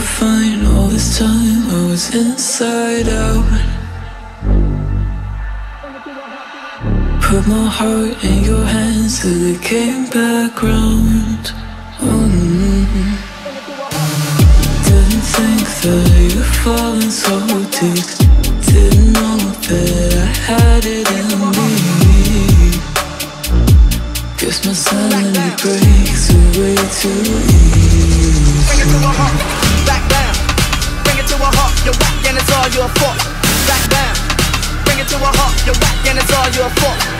were fine all this time. I was inside out. Put my heart in your hands till it came back round. Mm. Didn't think that you'd fallen so deep. Didn't know that I had it in me. Guess my sanity breaks away too easy. Your fault. Back down. Bring it to a halt, you're whack and it's all your fault.